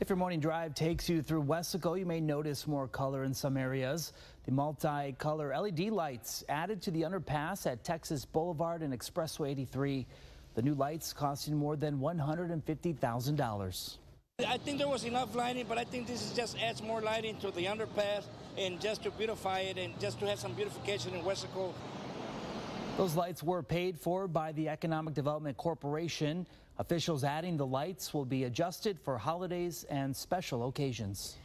If your morning drive takes you through Weslaco, you may notice more color in some areas. The multi-color LED lights added to the underpass at Texas Boulevard and Expressway 83. The new lights costing more than $150,000. I think there was enough lighting, but I think this is just adds more lighting to the underpass and just to beautify it and just to have some beautification in Weslaco. Those lights were paid for by the Economic Development Corporation. Officials adding the lights will be adjusted for holidays and special occasions.